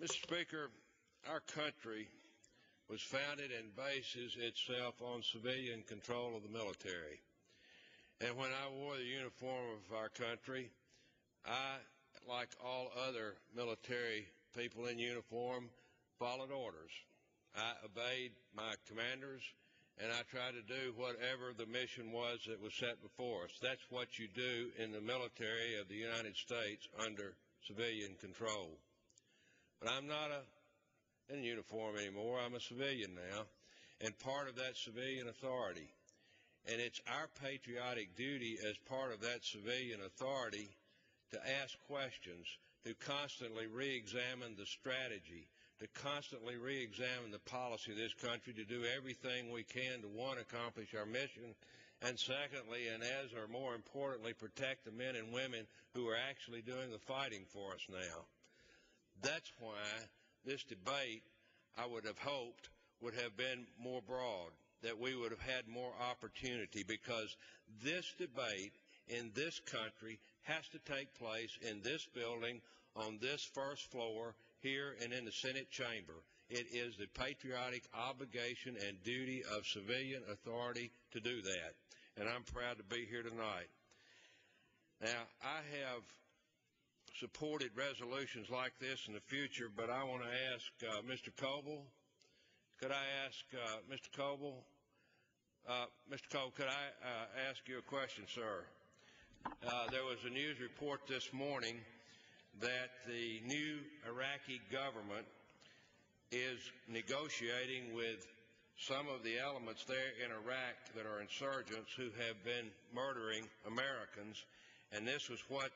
Mr. Speaker, our country was founded and bases itself on civilian control of the military. And when I wore the uniform of our country, I, like all other military people in uniform, followed orders. I obeyed my commanders and I tried to do whatever the mission was that was set before us. That's what you do in the military of the United States under civilian control. But I'm not a, in uniform anymore. I'm a civilian now, and part of that civilian authority. And it's our patriotic duty as part of that civilian authority to ask questions, to constantly re-examine the strategy, to constantly re-examine the policy of this country, to do everything we can to, one, accomplish our mission, and secondly, and as or more importantly, protect the men and women who are actually doing the fighting for us now. That's why this debate, I would have hoped, would have been more broad, that we would have had more opportunity, because this debate in this country has to take place in this building on this first floor here and in the Senate chamber. It is the patriotic obligation and duty of civilian authority to do that. And I'm proud to be here tonight. Now, I have supported resolutions like this in the future, but I want to ask uh, Mr. Coble. Could I ask uh, Mr. Coble? Uh, Mr. Coble, could I uh, ask you a question, sir? Uh, there was a news report this morning that the new Iraqi government is negotiating with some of the elements there in Iraq that are insurgents who have been murdering Americans. And this was what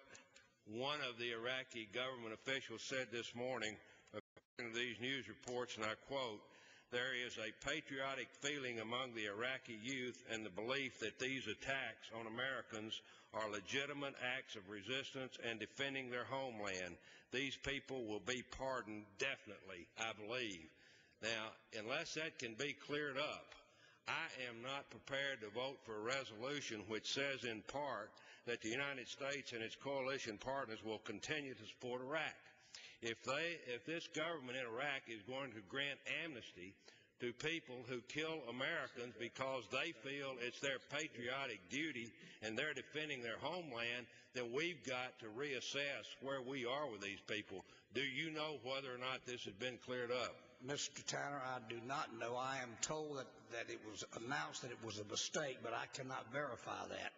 one of the Iraqi government officials said this morning, according to these news reports, and I quote, there is a patriotic feeling among the Iraqi youth and the belief that these attacks on Americans are legitimate acts of resistance and defending their homeland. These people will be pardoned definitely, I believe. Now, unless that can be cleared up, I am not prepared to vote for a resolution which says in part that the United States and its coalition partners will continue to support Iraq. If, they, if this government in Iraq is going to grant amnesty to people who kill Americans because they feel it's their patriotic duty and they're defending their homeland, then we've got to reassess where we are with these people. Do you know whether or not this has been cleared up? Mr. Tanner, I do not know. I am told that, that it was announced that it was a mistake, but I cannot verify that.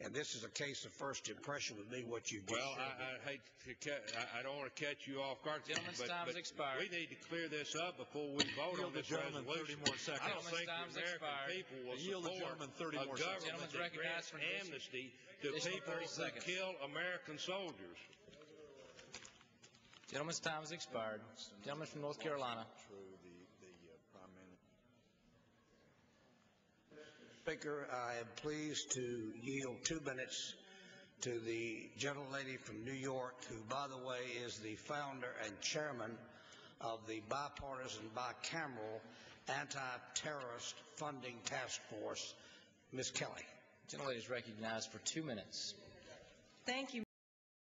And this is a case of first impression with me, what you just Well, said. I, I hate to, ca- I, I don't want to catch you off guard. Gentleman's but, time has but expired. We need to clear this up before we vote Yield on the this gentleman 30 resolution. more seconds. I don't Gentleman's think the American expired. people will Yield the support gentleman 30 a more seconds. government Gentleman's that recognized grants for additional- amnesty to additional people 30 who seconds. kill American soldiers. Gentleman's time has expired. Gentleman from North Carolina. True, the, the uh, prime minister. Speaker, I am pleased to yield two minutes to the gentlelady from New York, who, by the way, is the founder and chairman of the bipartisan, bicameral anti-terrorist funding task force, Ms. Kelly. The Gentlelady is recognized for two minutes. Thank you.